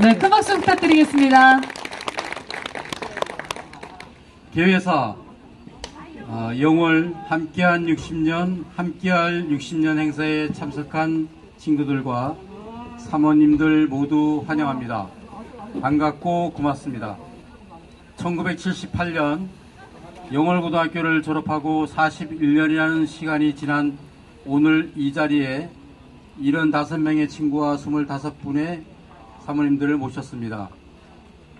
네, 큰 박수 부탁드리겠습니다. 개회사 어, 영월 함께한 60년 함께할 60년 행사에 참석한 친구들과 사모님들 모두 환영합니다. 반갑고 고맙습니다. 1978년 영월고등학교를 졸업하고 41년이라는 시간이 지난 오늘 이 자리에 75명의 친구와 25분의 사모님들을 모셨습니다.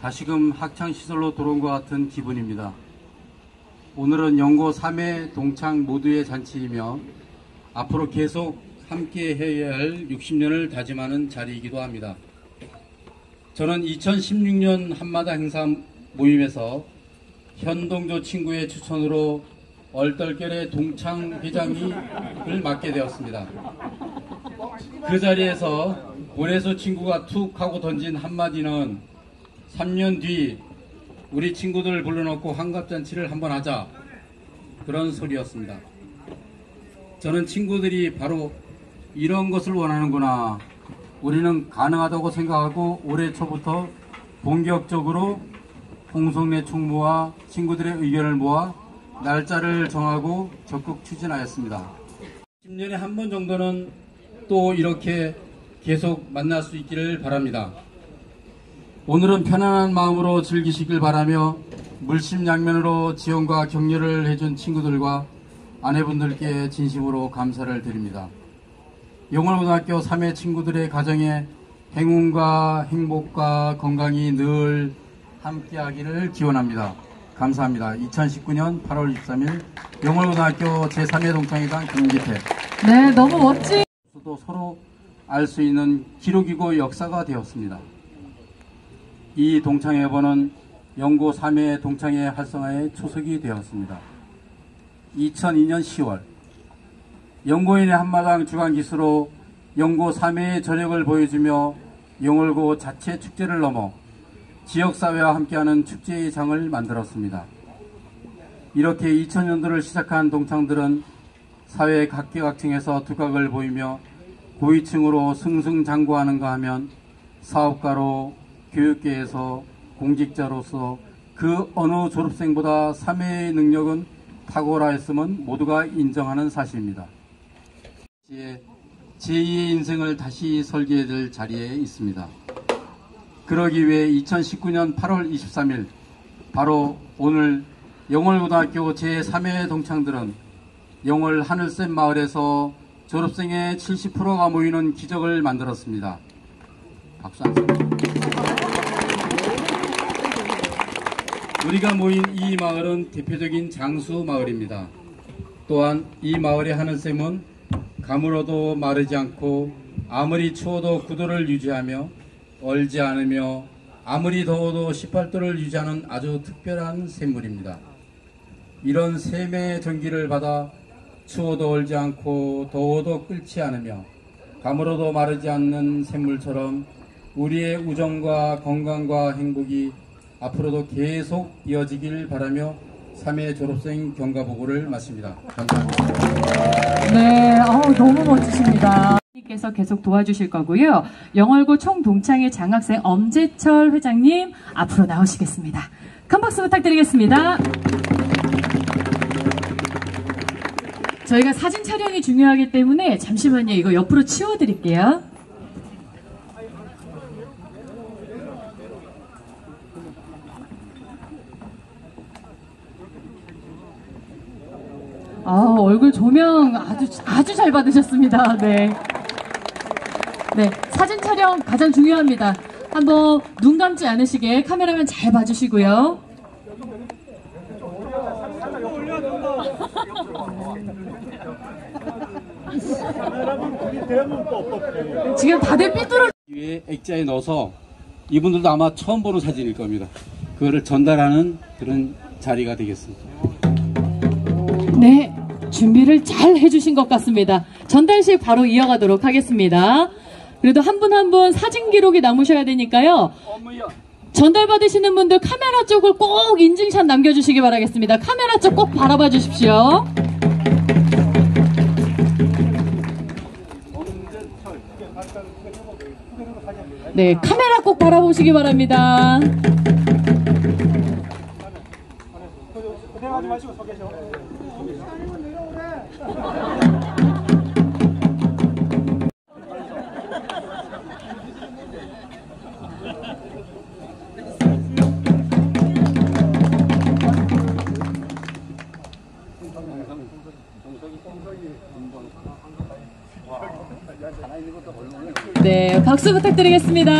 다시금 학창시설로 돌아온 것 같은 기분입니다. 오늘은 영고 3회 동창 모두의 잔치이며 앞으로 계속 함께 해야 할 60년을 다짐하는 자리이기도 합니다. 저는 2016년 한마다 행사 모임에서 현동조 친구의 추천으로 얼떨결에 동창 회장을 맡게 되었습니다. 그 자리에서 원혜수 친구가 툭 하고 던진 한마디는 3년 뒤 우리 친구들 불러놓고 환갑잔치를 한번 하자 그런 소리였습니다. 저는 친구들이 바로 이런 것을 원하는구나. 우리는 가능하다고 생각하고 올해 초부터 본격적으로 홍성래 총무와 친구들의 의견을 모아 날짜를 정하고 적극 추진하였습니다. 10년에 한 번 정도는 또 이렇게 계속 만날 수 있기를 바랍니다. 오늘은 편안한 마음으로 즐기시길 바라며 물심양면으로 지원과 격려를 해준 친구들과 아내분들께 진심으로 감사를 드립니다. 영월고등학교 3회 친구들의 가정에 행운과 행복과 건강이 늘 함께하기를 기원합니다. 감사합니다. 2019년 8월 23일 영월고등학교 제3회 동창회장 김기태 네, 너무 멋진. 도 서로 알 수 있는 기록이고 역사가 되었습니다. 이 동창회번은 영고 3회 동창회 활성화에 초석이 되었습니다. 2002년 10월 영고인의 한마당 주간기수로 영고 3회의 저력을 보여주며 영월고 자체 축제를 넘어 지역사회와 함께하는 축제의 장을 만들었습니다. 이렇게 2000년도를 시작한 동창들은 사회 각계각층에서 두각을 보이며 고위층으로 승승장구하는가 하면 사업가로 교육계에서 공직자로서 그 어느 졸업생보다 3회의 능력은 탁월하였음은 모두가 인정하는 사실입니다. 제2의 인생을 다시 설계해야 될 자리에 있습니다. 그러기 위해 2019년 8월 23일 바로 오늘 영월고등학교 제3회 동창들은 영월 하늘샘 마을에서 졸업생의 70%가 모이는 기적을 만들었습니다. 박수 한 번. 우리가 모인 이 마을은 대표적인 장수 마을입니다. 또한 이 마을의 하늘샘은 가물어도 마르지 않고 아무리 추워도 구도를 유지하며 얼지 않으며 아무리 더워도 18도를 유지하는 아주 특별한 샘물입니다. 이런 샘의 전기를 받아 추워도 얼지 않고 더워도 끓지 않으며 가물어도 마르지 않는 샘물처럼 우리의 우정과 건강과 행복이 앞으로도 계속 이어지길 바라며 3회 졸업생 경과 보고를 마칩니다. 감사합니다. 네, 어우, 너무 멋지십니다. 께서 계속 도와주실 거고요. 영월고 총동창회 장학생 엄재철 회장님 앞으로 나오시겠습니다. 큰 박수 부탁드리겠습니다. 저희가 사진 촬영이 중요하기 때문에 잠시만요. 이거 옆으로 치워드릴게요. 아, 얼굴 조명 아주 아주 잘 받으셨습니다. 네. 네, 사진 촬영 가장 중요합니다. 한번 눈 감지 않으시게 카메라만 잘 봐주시고요. 지금 다들 삐뚤어. 위에 액자에 넣어서 이분들도 아마 처음 보는 사진일 겁니다. 그거를 전달하는 그런 자리가 되겠습니다. 네, 준비를 잘 해주신 것 같습니다. 전달식 바로 이어가도록 하겠습니다. 그래도 한 분 한 분 사진 기록이 남으셔야 되니까요. 전달 받으시는 분들 카메라 쪽을 꼭 인증샷 남겨주시기 바라겠습니다. 카메라 쪽 꼭 바라봐 주십시오. 네, 카메라 꼭 바라보시기 바랍니다. 네, 박수 부탁드리겠습니다.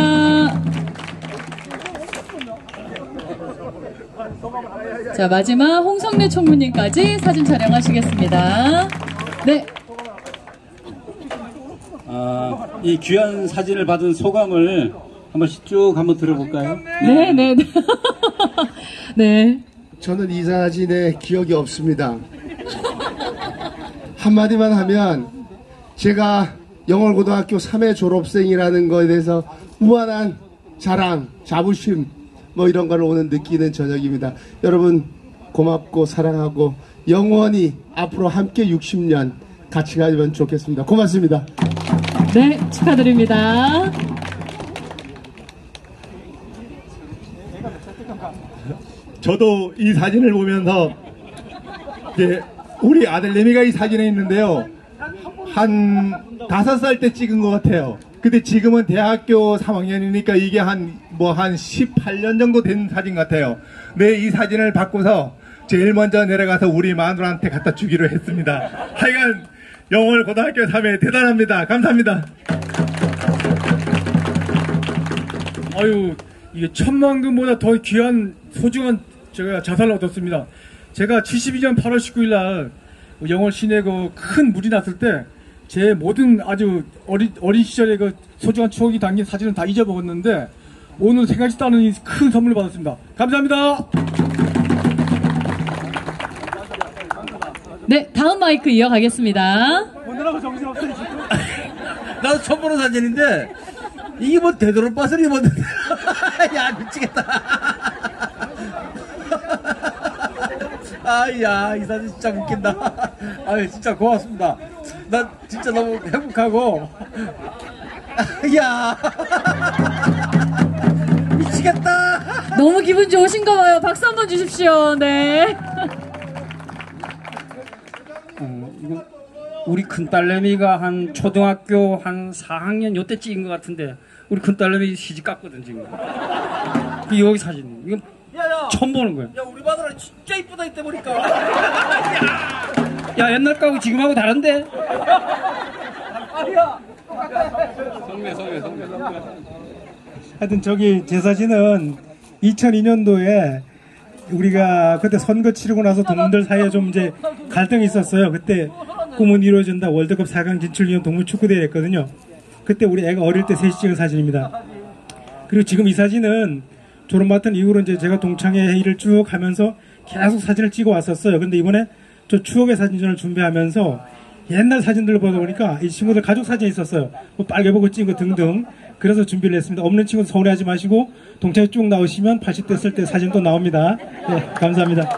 자, 마지막 홍성래 총무님까지 사진 촬영하시겠습니다. 네, 아, 이 귀한 사진을 받은 소감을 한 번씩 쭉 한번 들어볼까요? 네, 네, 네. 네. 저는 이 사진에 기억이 없습니다. 한마디만 하면 제가 영월고등학교 3회 졸업생이라는 거에 대해서 무한한 자랑, 자부심 뭐 이런 걸 오늘 느끼는 저녁입니다. 여러분 고맙고 사랑하고 영원히 앞으로 함께 60년 같이 가면 좋겠습니다. 고맙습니다. 네, 축하드립니다. 저도 이 사진을 보면서 이제 우리 아들 내미가 이 사진에 있는데요. 한 다섯 살 때 찍은 것 같아요. 근데 지금은 대학교 3학년이니까 이게 한 뭐 한 18년 정도 된 사진 같아요. 네, 이 사진을 받고서 제일 먼저 내려가서 우리 마누라한테 갖다 주기로 했습니다. 하여간 영월 고등학교 3회 대단합니다. 감사합니다. 아유, 이게 천만금보다 더 귀한 소중한 제가 자산을 얻었습니다. 제가 72년 8월 19일 날 영월 시내 그큰 물이 났을 때 제 모든 아주 어린, 어린 시절의 그 소중한 추억이 담긴 사진은 다 잊어먹었는데 오늘 생각지도 않은 이 큰 선물을 받았습니다. 감사합니다. 네, 다음 마이크 이어가겠습니다. 오늘하고 정신없어 지금. 나도 처음 보는 사진인데 이게 뭐 되도록 빠스리 입었는데 야 미치겠다 아야 이 사진 진짜 웃긴다. 아 진짜 고맙습니다. 나 진짜 너무 행복하고. 야. 미치겠다. 너무 기분 좋으신가 봐요. 박수 한번 주십시오. 네. 우리 큰딸내미가 한 초등학교 한 4학년 요때 찍은 것 같은데 우리 큰딸내미 시집 갔거든 지금. 그 여기 사진. 이거 야야. 처음 보는 거야 진짜 이쁘다 이때 보니까 야 옛날 거하고 지금하고 다른데 하여튼 저기 제 사진은 2002년도에 우리가 그때 선거 치르고 나서 동문들 사이에 좀 이제 갈등이 있었어요. 그때 꿈은 이루어진다 월드컵 4강 진출 위한 동문 축구대회 했거든요. 그때 우리 애가 어릴 때 셋이 찍은 사진입니다. 그리고 지금 이 사진은 졸업 맡은 이후로 이제 제가 동창회 회의를 쭉 하면서 계속 사진을 찍어 왔었어요. 근데 이번에 저 추억의 사진전을 준비하면서 옛날 사진들을 보다 보니까 이 친구들 가족 사진이 있었어요. 뭐 빨개보고 찍은 거 등등. 그래서 준비를 했습니다. 없는 친구 서운해하지 마시고 동창회 쭉 나오시면 80대 쓸 때 사진 또 나옵니다. 네, 감사합니다.